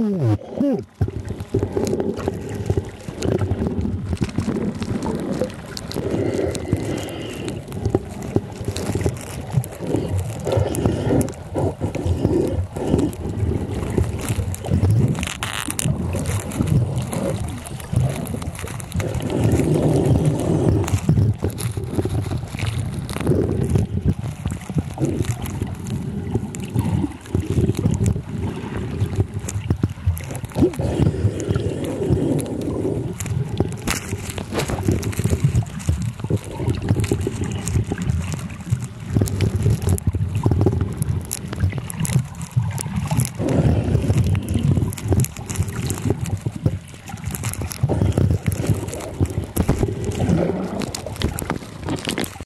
ほうほう